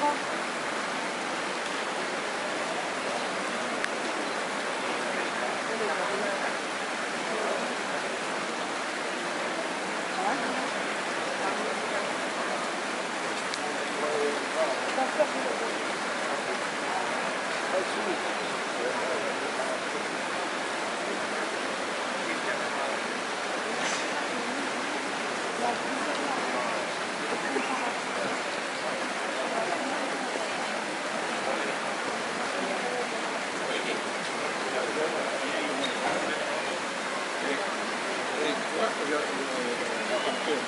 한번 Thank